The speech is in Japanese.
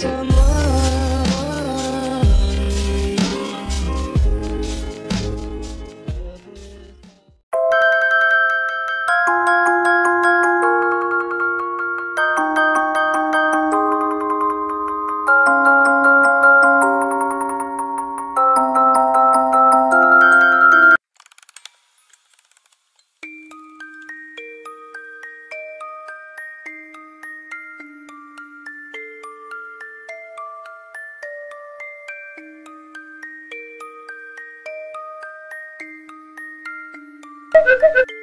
Some. Ha ha ha!